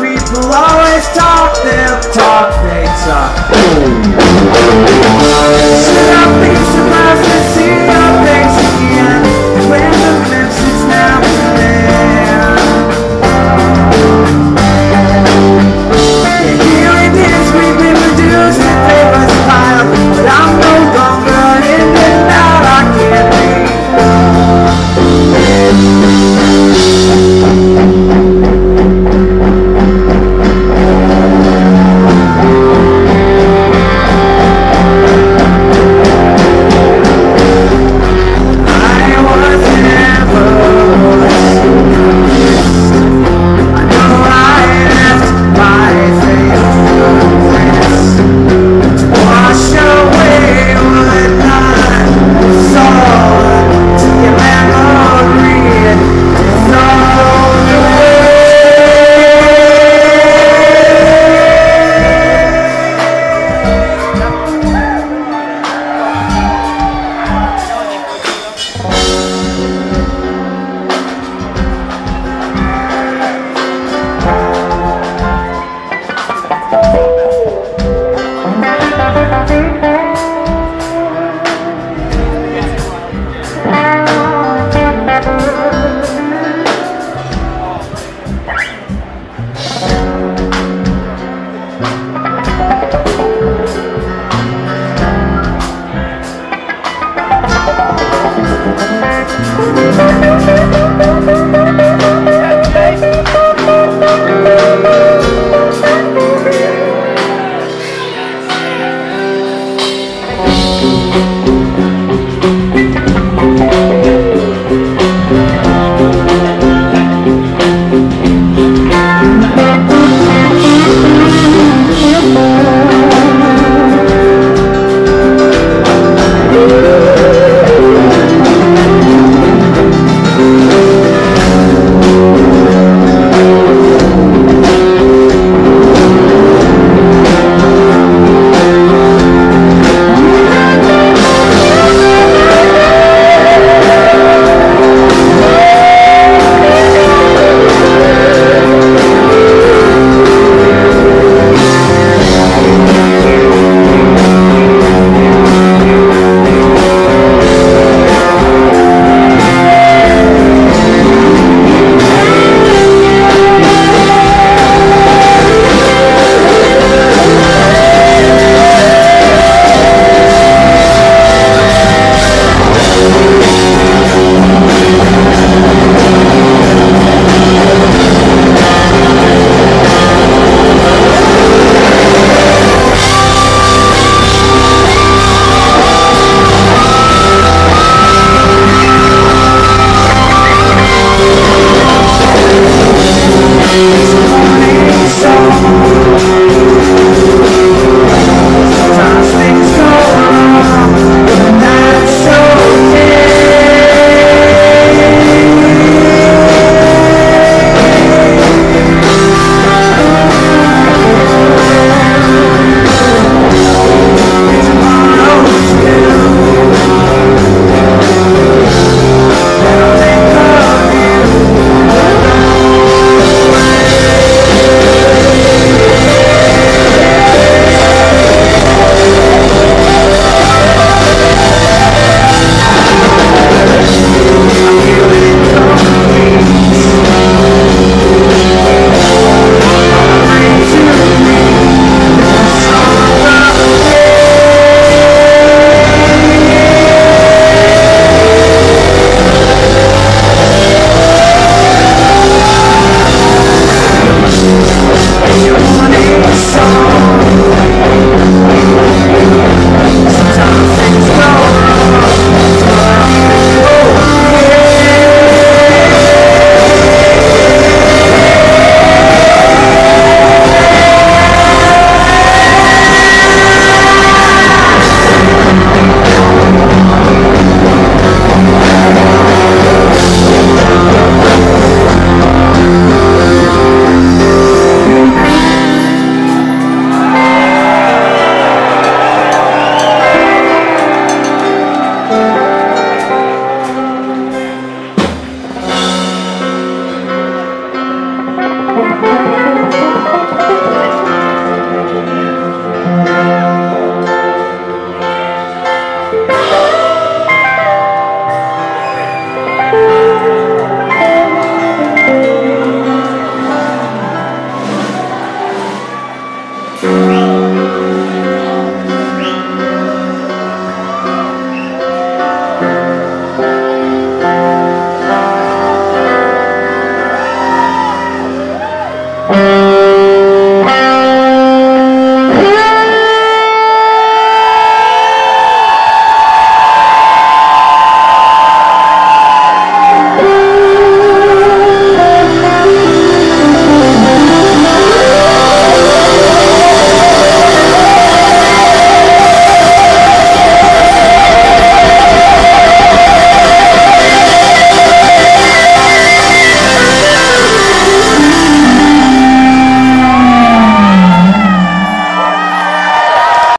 people always talk, they'll talk, they talk. Morning song